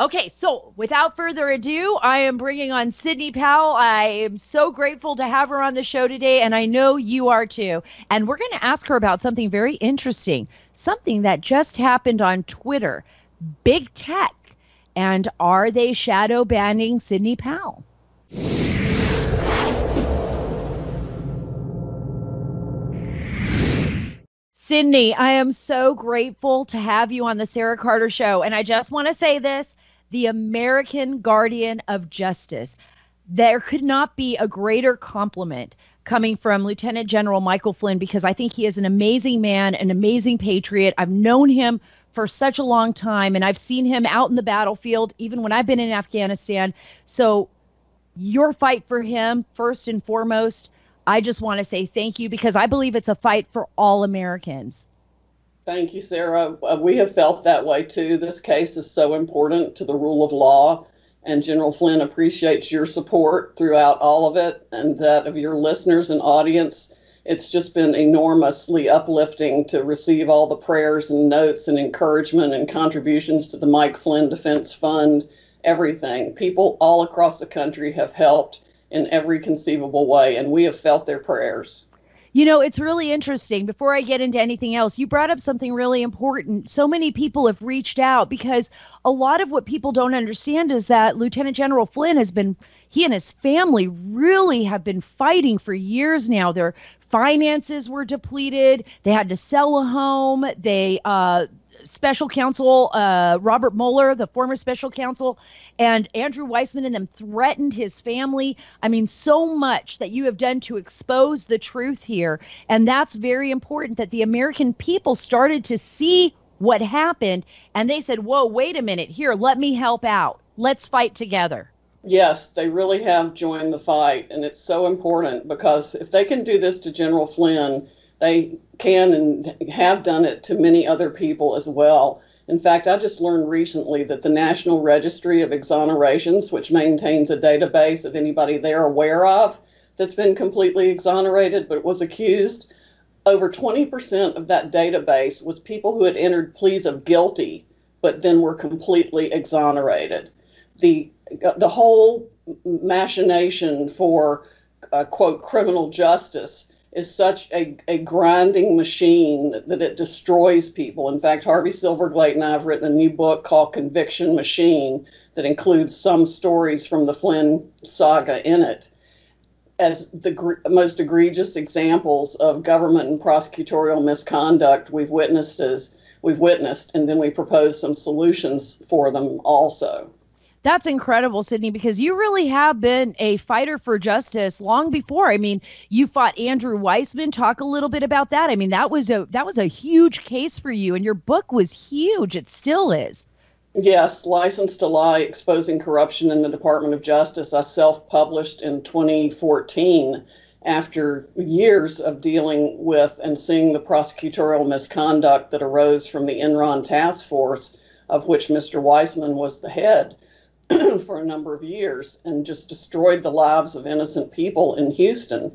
Okay, so without further ado, I am bringing on Sidney Powell. I am so grateful to have her on the show today, and I know you are too. And we're going to ask her about something very interesting, something that just happened on Twitter big tech. And are they shadow banning Sidney Powell? Sidney, I am so grateful to have you on the Sara Carter Show. And I just want to say this the American Guardian of Justice. There could not be a greater compliment coming from Lieutenant General Michael Flynn because I think he is an amazing man, an amazing patriot. I've known him for such a long time and I've seen him out in the battlefield even when I've been in Afghanistan. So, your fight for him, first and foremost, I just want to say thank you because I believe it's a fight for all Americans. Thank you, Sara. Uh, we have felt that way too. This case is so important to the rule of law, and General Flynn appreciates your support throughout all of it and that of your listeners and audience. It's just been enormously uplifting to receive all the prayers and notes and encouragement and contributions to the Mike Flynn Defense Fund, everything. People all across the country have helped in every conceivable way, and we have felt their prayers. You know, it's really interesting. Before I get into anything else, you brought up something really important. So many people have reached out because a lot of what people don't understand is that Lieutenant General Flynn has been, he and his family really have been fighting for years now. Their finances were depleted. They had to sell a home. They, uh, special counsel uh, Robert Mueller, the former special counsel, and Andrew Weissmann and them threatened his family. I mean, so much that you have done to expose the truth here. And that's very important that the American people started to see what happened and they said, Whoa, wait a minute. Here, let me help out. Let's fight together. Yes, they really have joined the fight. And it's so important because if they can do this to General Flynn, they can and have done it to many other people as well. In fact, I just learned recently that the National Registry of Exonerations, which maintains a database of anybody they're aware of that's been completely exonerated but was accused, over 20% of that database was people who had entered pleas of guilty but then were completely exonerated. The, the whole machination for, uh, quote, criminal justice is such a, a grinding machine that it destroys people. In fact, Harvey Silverglate and I have written a new book called Conviction Machine that includes some stories from the Flynn saga in it as the gr- most egregious examples of government and prosecutorial misconduct we've witnessed we've witnessed and then we propose some solutions for them also that's incredible, Sidney, because you really have been a fighter for justice long before. I mean, you fought Andrew Weissmann. Talk a little bit about that. I mean, that was a that was a huge case for you, and your book was huge. It still is. Yes, License to Lie Exposing Corruption in the Department of Justice. I self published in 2014 after years of dealing with and seeing the prosecutorial misconduct that arose from the Enron task force, of which Mr. Weissmann was the head. for a number of years and just destroyed the lives of innocent people in Houston.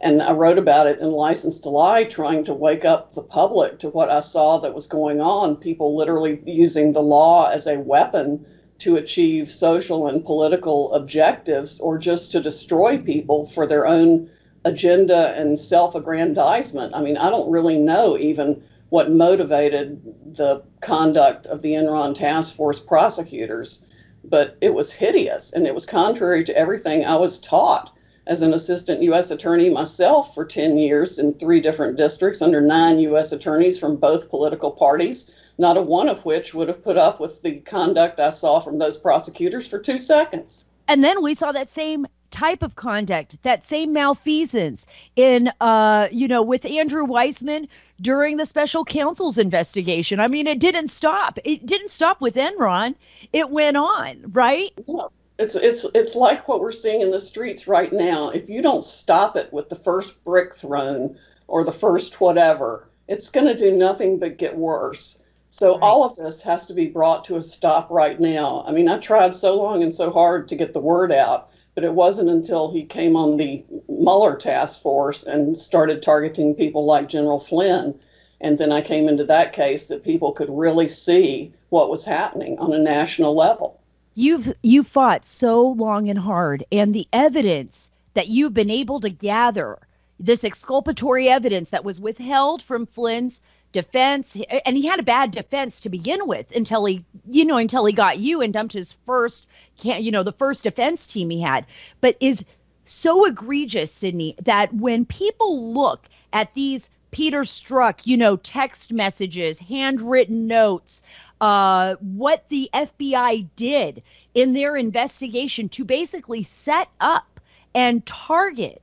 And I wrote about it in License to Lie, trying to wake up the public to what I saw that was going on. People literally using the law as a weapon to achieve social and political objectives or just to destroy people for their own agenda and self aggrandizement. I mean, I don't really know even what motivated the conduct of the Enron task force prosecutors but it was hideous and it was contrary to everything I was taught as an assistant U.S. attorney myself for 10 years in three different districts under nine U.S. attorneys from both political parties, not a one of which would have put up with the conduct I saw from those prosecutors for two seconds. And then we saw that same type of conduct, that same malfeasance in, uh, you know, with Andrew Weissmann during the special counsel's investigation. I mean, it didn't stop. It didn't stop with Enron. It went on, right? Yeah. It's it's it's like what we're seeing in the streets right now. If you don't stop it with the first brick thrown or the first whatever, it's going to do nothing but get worse. So right. all of this has to be brought to a stop right now. I mean, I tried so long and so hard to get the word out but it wasn't until he came on the Mueller task force and started targeting people like General Flynn And then I came into that case that people could really see what was happening on a national level. You've you fought so long and hard, and the evidence that you've been able to gather, this exculpatory evidence that was withheld from Flynn's defense, and he had a bad defense to begin with until he, you know, until he got you and dumped his first, can you know, the first defense team he had, but is so egregious, Sidney that when people look at these Peter Strzok you know, text messages, handwritten notes, uh, what the FBI did in their investigation to basically set up and target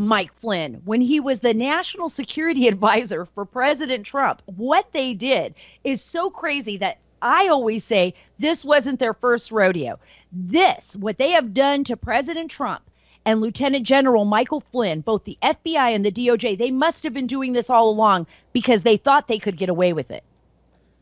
Mike Flynn when he was the national security advisor for President Trump. What they did is so crazy that I always say this wasn't their first rodeo. This, what they have done to President Trump and Lieutenant General Michael Flynn, both the FBI and the DOJ, they must have been doing this all along because they thought they could get away with it.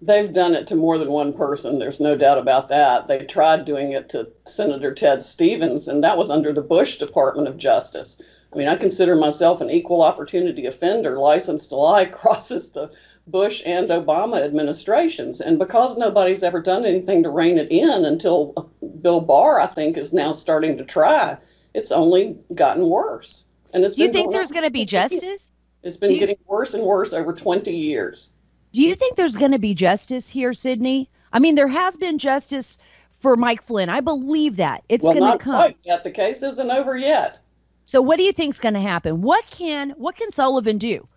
They've done it to more than one person. There's no doubt about that. They tried doing it to Senator Ted Stevens, and that was under the Bush Department of Justice. I mean, I consider myself an equal opportunity offender. License to lie crosses the Bush and Obama administrations. And because nobody's ever done anything to rein it in until Bill Barr, I think, is now starting to try, it's only gotten worse. And it's Do you think there's going to be justice? It's been you, getting worse and worse over 20 years. Do you think there's going to be justice here, Sidney? I mean, there has been justice for Mike Flynn. I believe that it's well, going to come. Quite yet. The case isn't over yet. So, what do you think's going to happen? What can what can Sullivan do?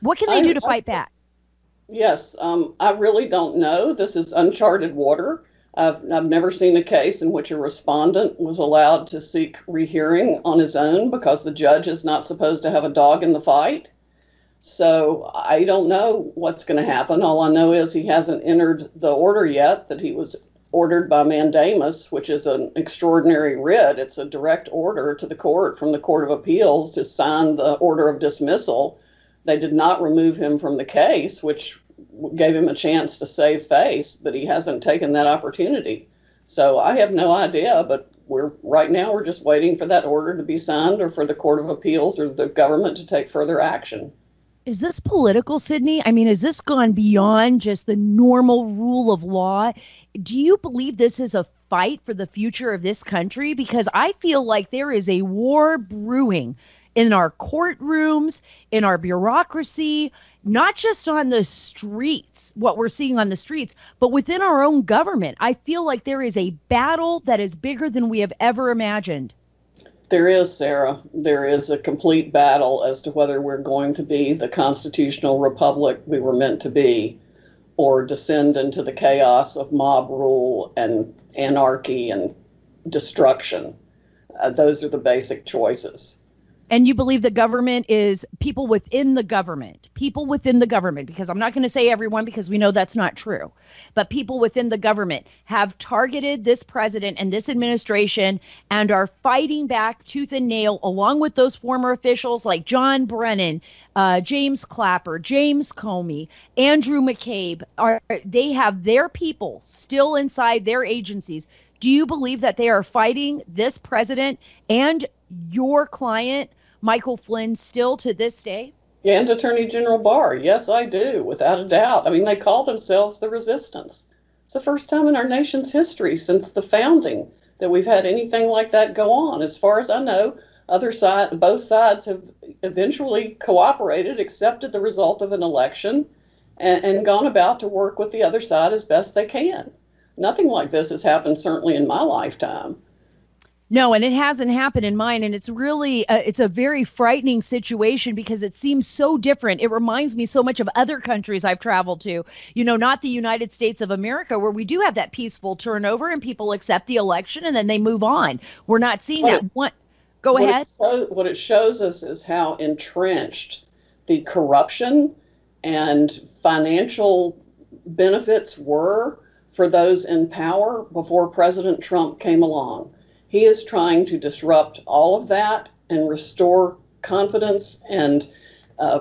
What can they I, do to I, fight back? Yes, um, I really don't know. This is uncharted water. I've, I've never seen a case in which a respondent was allowed to seek rehearing on his own because the judge is not supposed to have a dog in the fight. So I don't know what's going to happen. All I know is he hasn't entered the order yet that he was ordered by mandamus, which is an extraordinary writ. It's a direct order to the court from the Court of Appeals to sign the order of dismissal. They did not remove him from the case, which gave him a chance to save face, but he hasn't taken that opportunity. So I have no idea, but we're right now we're just waiting for that order to be signed or for the Court of Appeals or the government to take further action. Is this political, Sidney? I mean, has this gone beyond just the normal rule of law? Do you believe this is a fight for the future of this country? Because I feel like there is a war brewing in our courtrooms, in our bureaucracy, not just on the streets, what we're seeing on the streets, but within our own government. I feel like there is a battle that is bigger than we have ever imagined. There is, Sara. There is a complete battle as to whether we're going to be the constitutional republic we were meant to be or descend into the chaos of mob rule and anarchy and destruction. Uh, those are the basic choices and you believe the government is people within the government, people within the government, because I'm not going to say everyone because we know that's not true, but people within the government have targeted this president and this administration and are fighting back tooth and nail, along with those former officials like John Brennan, uh, James Clapper, James Comey, Andrew McCabe. Are they have their people still inside their agencies? Do you believe that they are fighting this president and your client Michael Flynn still to this day? And Attorney General Barr. Yes, I do, without a doubt. I mean, they call themselves the resistance. It's the first time in our nation's history since the founding that we've had anything like that go on. As far as I know, other side, both sides have eventually cooperated, accepted the result of an election, and, and gone about to work with the other side as best they can. Nothing like this has happened, certainly in my lifetime. No, and it hasn't happened in mine, and it's really uh, it's a very frightening situation because it seems so different. It reminds me so much of other countries I've traveled to. You know, not the United States of America, where we do have that peaceful turnover and people accept the election and then they move on. We're not seeing what that. It, what? Go what ahead. It show, what it shows us is how entrenched the corruption and financial benefits were for those in power before President Trump came along he is trying to disrupt all of that and restore confidence and uh,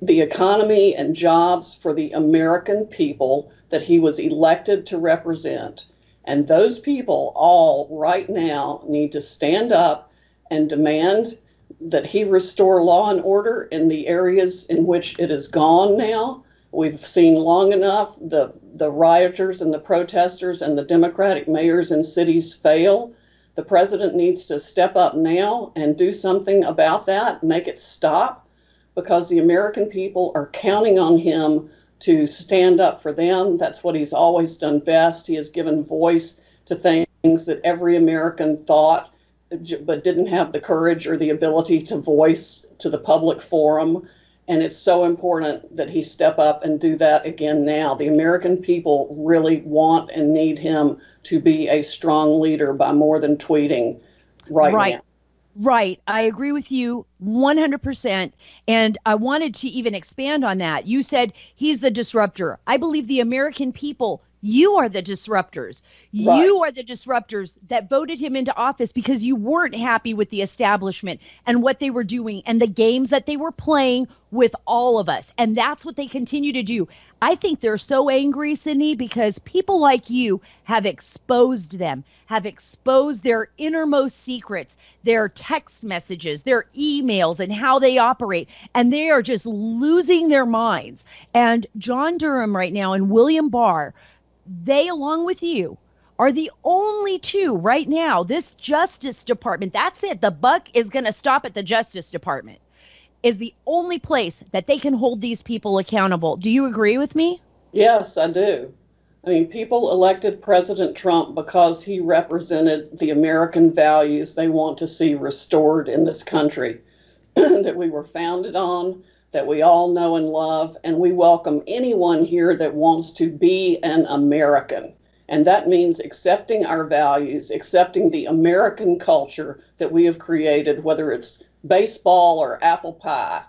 the economy and jobs for the American people that he was elected to represent. And those people all right now need to stand up and demand that he restore law and order in the areas in which it is gone now. We've seen long enough the, the rioters and the protesters and the Democratic mayors in cities fail. The president needs to step up now and do something about that, make it stop, because the American people are counting on him to stand up for them. That's what he's always done best. He has given voice to things that every American thought but didn't have the courage or the ability to voice to the public forum. And it's so important that he step up and do that again now. The American people really want and need him to be a strong leader by more than tweeting right, right. now. Right. I agree with you 100%. And I wanted to even expand on that. You said he's the disruptor. I believe the American people you are the disruptors. Right. You are the disruptors that voted him into office because you weren't happy with the establishment and what they were doing and the games that they were playing with all of us. And that's what they continue to do. I think they're so angry, Sidney, because people like you have exposed them, have exposed their innermost secrets, their text messages, their emails, and how they operate. And they are just losing their minds. And John Durham right now and William Barr they, along with you, are the only two right now. This Justice Department, that's it. The buck is going to stop at the Justice Department, is the only place that they can hold these people accountable. Do you agree with me? Yes, I do. I mean, people elected President Trump because he represented the American values they want to see restored in this country that we were founded on, that we all know and love, and we welcome anyone here that wants to be an American. And that means accepting our values, accepting the American culture that we have created, whether it's baseball or apple pie.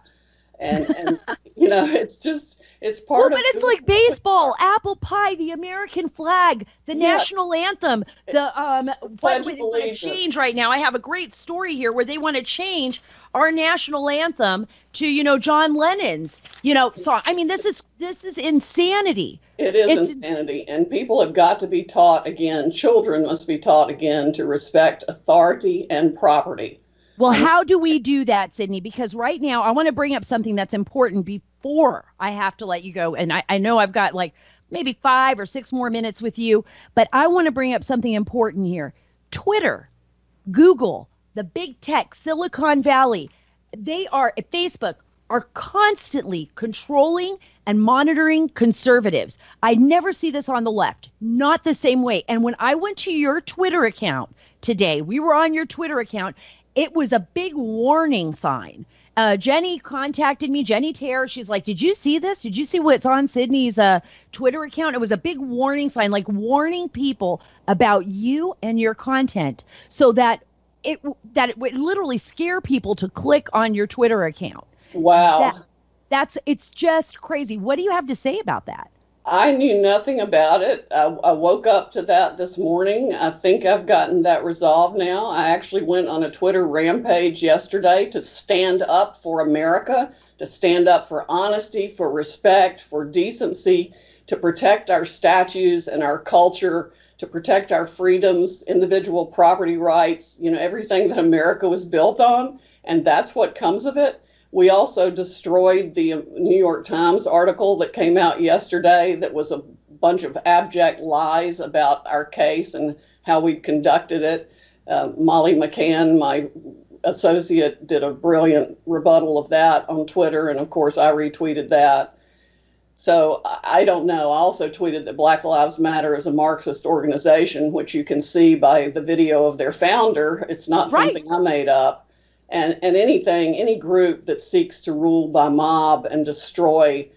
And, and you know, it's just, it's part well, of. But it's like baseball, apple pie, the American flag, the national anthem, the um. Pledge what, what, change right now. I have a great story here where they want to change our national anthem to you know John Lennon's you know song. I mean, this is this is insanity. It is it's, insanity, and people have got to be taught again. Children must be taught again to respect authority and property. Well, how do we do that, Sidney? Because right now, I want to bring up something that's important before I have to let you go. And I, I know I've got like maybe five or six more minutes with you, but I want to bring up something important here. Twitter, Google, the big tech, Silicon Valley, they are Facebook are constantly controlling and monitoring conservatives. I never see this on the left, not the same way. And when I went to your Twitter account today, we were on your Twitter account, it was a big warning sign. Uh, Jenny contacted me, Jenny Terror. She's like, Did you see this? Did you see what's on Sidney's uh, Twitter account? It was a big warning sign, like warning people about you and your content so that it that it would literally scare people to click on your Twitter account. Wow. That, that's it's just crazy. What do you have to say about that? I knew nothing about it. I, I, woke up to that this morning. I think I've gotten that resolved now. I actually went on a Twitter rampage yesterday to stand up for America, to stand up for honesty, for respect, for decency, to protect our statues and our culture to protect our freedoms, individual property rights, you know, everything that America was built on. And that's what comes of it. We also destroyed the New York Times article that came out yesterday that was a bunch of abject lies about our case and how we conducted it. Uh, Molly McCann, my associate, did a brilliant rebuttal of that on Twitter. And of course, I retweeted that. So I don't know. I also tweeted that Black Lives Matter is a Marxist organization, which you can see by the video of their founder. It's not right. something I made up. And, and anything, any group that seeks to rule by mob and destroy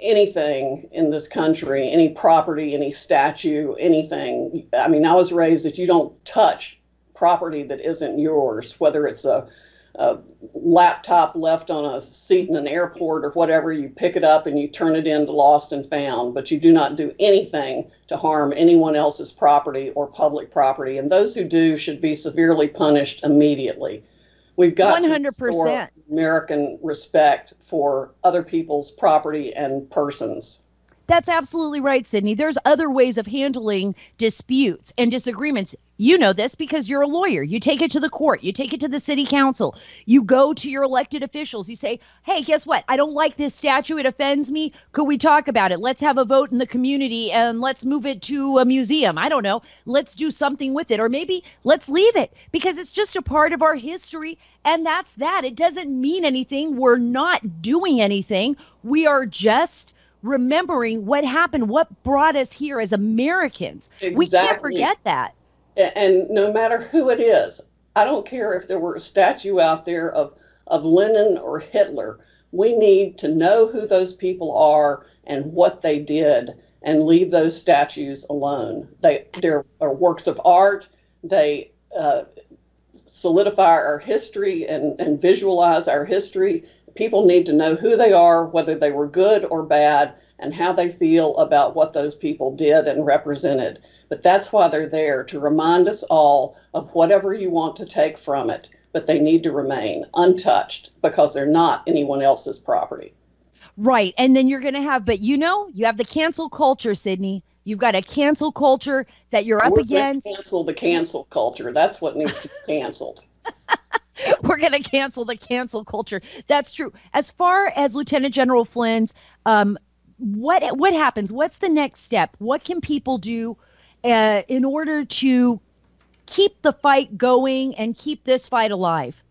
anything in this country, any property, any statue, anything. I mean, I was raised that you don't touch property that isn't yours, whether it's a a laptop left on a seat in an airport or whatever, you pick it up and you turn it into lost and found, but you do not do anything to harm anyone else's property or public property. And those who do should be severely punished immediately. We've got 100%. American respect for other people's property and persons. That's absolutely right, Sidney. There's other ways of handling disputes and disagreements You know this because you're a lawyer. You take it to the court, you take it to the city council, you go to your elected officials. You say, hey, guess what? I don't like this statue. It offends me. Could we talk about it? Let's have a vote in the community and let's move it to a museum. I don't know. Let's do something with it. Or maybe let's leave it because it's just a part of our history. And that's that. It doesn't mean anything. We're not doing anything. We are just remembering what happened, what brought us here as Americans. Exactly. We can't forget that and no matter who it is, I don't care if there were a statue out there of, of Lenin or Hitler. We need to know who those people are and what they did and leave those statues alone. They, they're works of art. They uh, solidify our history and, and visualize our history. People need to know who they are, whether they were good or bad, and how they feel about what those people did and represented. But that's why they're there to remind us all of whatever you want to take from it, but they need to remain untouched because they're not anyone else's property. Right. And then you're going to have, but you know, you have the cancel culture, Sidney. You've got a cancel culture that you're up We're against. Cancel the cancel culture. That's what needs to be canceled. We're going to cancel the cancel culture. That's true. As far as Lieutenant General Flynn's, um, what what happens? What's the next step? What can people do uh, in order to keep the fight going and keep this fight alive?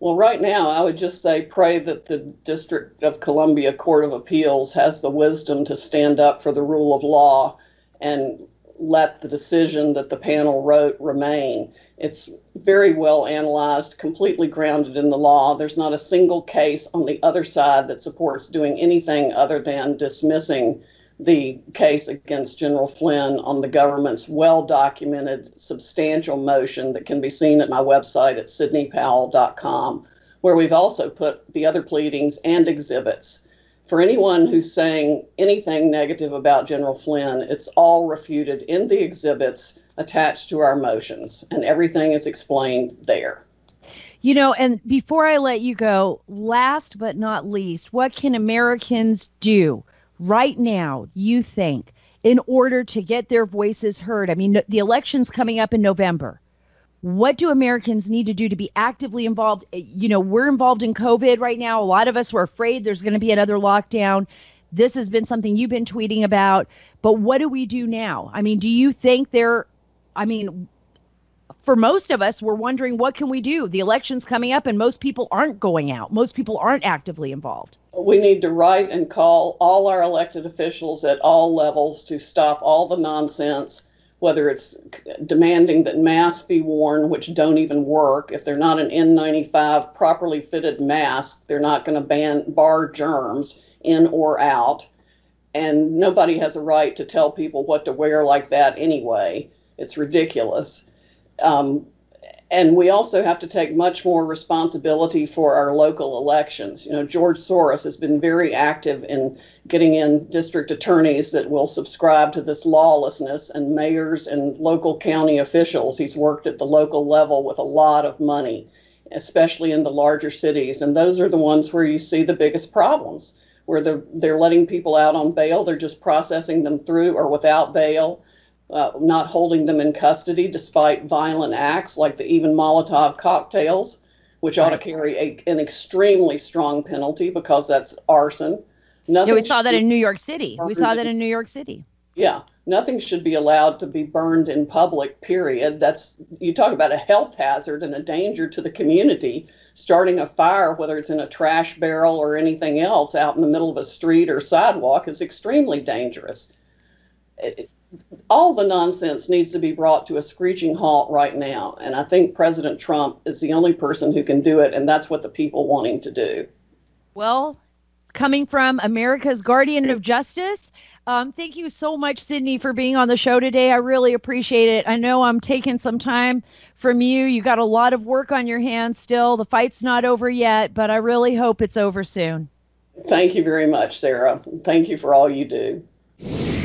Well, right now, I would just say pray that the District of Columbia Court of Appeals has the wisdom to stand up for the rule of law and let the decision that the panel wrote remain. It's very well analyzed, completely grounded in the law. There's not a single case on the other side that supports doing anything other than dismissing the case against General Flynn on the government's well documented substantial motion that can be seen at my website at sidneypowell.com, where we've also put the other pleadings and exhibits. For anyone who's saying anything negative about General Flynn, it's all refuted in the exhibits attached to our motions, and everything is explained there. You know, and before I let you go, last but not least, what can Americans do right now, you think, in order to get their voices heard? I mean, the election's coming up in November. What do Americans need to do to be actively involved? Eh, you know, we're involved in COVID right now. A lot of us were afraid there's going to be another lockdown. This has been something you've been tweeting about. But what do we do now? I mean, do you think there, I mean, for most of us, we're wondering what can we do? The election's coming up and most people aren't going out. Most people aren't actively involved we need to write and call all our elected officials at all levels to stop all the nonsense, whether it's demanding that masks be worn, which don't even work. If they're not an N95 properly fitted mask, they're not going to ban bar germs in or out. And nobody has a right to tell people what to wear like that anyway. It's ridiculous. Um, and we also have to take much more responsibility for our local elections. You know, George Soros has been very active in getting in district attorneys that will subscribe to this lawlessness and mayors and local county officials. He's worked at the local level with a lot of money, especially in the larger cities. And those are the ones where you see the biggest problems, where they're, they're letting people out on bail, they're just processing them through or without bail uh, not holding them in custody despite violent acts like the even Molotov cocktails, which ought to carry a, an extremely strong penalty because that's arson. Nothing yeah, we saw that in New York City. We saw that in New York City. Yeah, nothing should be allowed to be burned in public, period. That's, you talk about a health hazard and a danger to the community. Starting a fire, whether it's in a trash barrel or anything else out in the middle of a street or sidewalk, is extremely dangerous. It, all the nonsense needs to be brought to a screeching halt right now. And I think President Trump is the only person who can do it, and that's what the people want him to do. Well, coming from America's Guardian of Justice, um, thank you so much, Sidney, for being on the show today. I really appreciate it. I know I'm taking some time from you. You got a lot of work on your hands still. The fight's not over yet, but I really hope it's over soon. Thank you very much, Sara. Thank you for all you do.